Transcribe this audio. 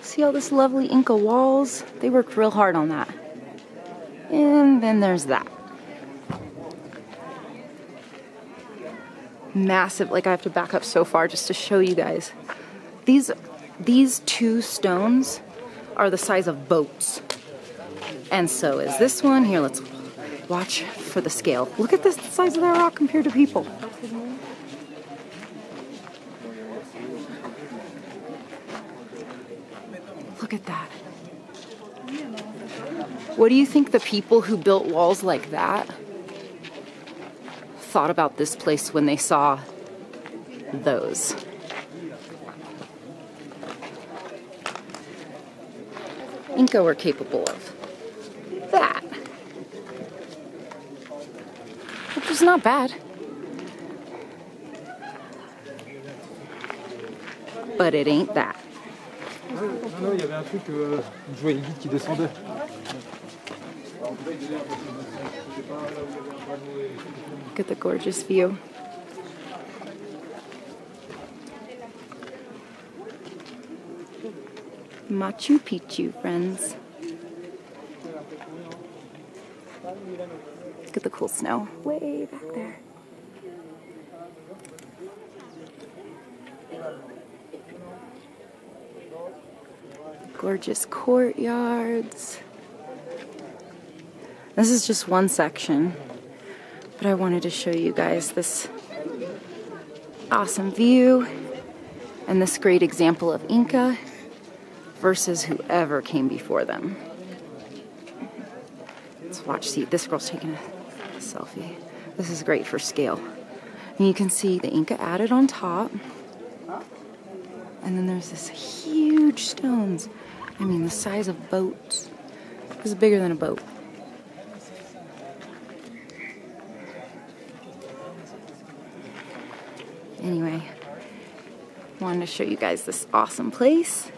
See all this lovely Inca walls? They worked real hard on that. And then there's that. Massive, like I have to back up so far just to show you guys. These these two stones are the size of boats. And so is this one. Here, let's watch for the scale. Look at this the size of that rock compared to people. Look at that. What do you think the people who built walls like that thought about this place when they saw those? Inca were capable of that. Not bad. But it ain't that. Look at the gorgeous view. Machu Picchu, friends. Look at the cool snow way back there. Gorgeous courtyards. This is just one section, but I wanted to show you guys this awesome view and this great example of Inca versus whoever came before them. Watch, see, this girl's taking a selfie. This is great for scale. And you can see the Inca added on top. And then there's this huge stones. I mean, the size of boats. This is bigger than a boat. Anyway, wanted to show you guys this awesome place.